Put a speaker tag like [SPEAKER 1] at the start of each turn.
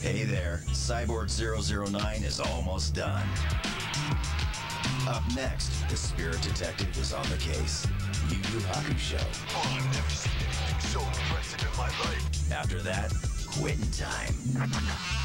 [SPEAKER 1] Hey there, Cyborg 009 is almost done. Up next, the spirit detective is on the case. Yu Yu Hakusho.
[SPEAKER 2] Oh, I've never seen anything so impressive in my life.
[SPEAKER 1] After that, quitting time.